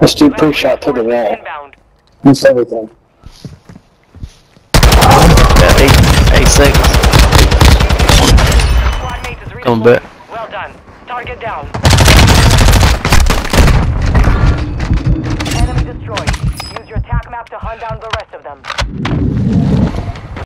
Let's do pre-shot to the wall. That's everything. Yeah, eight, eight seconds. Come back. Well done. Target down. Enemy destroyed. Use your attack map to hunt down the rest of them.